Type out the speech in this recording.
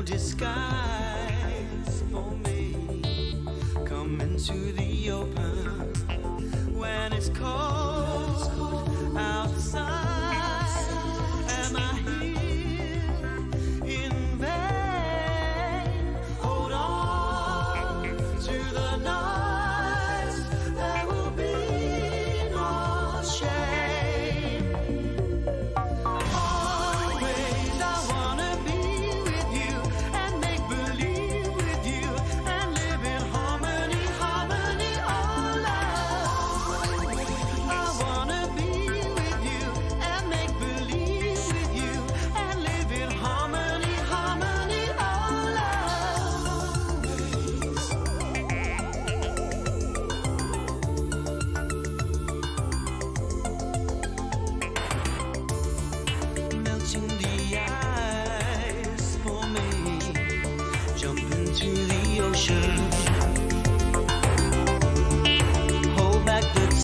no disguise for me. Come into the open when it's cold.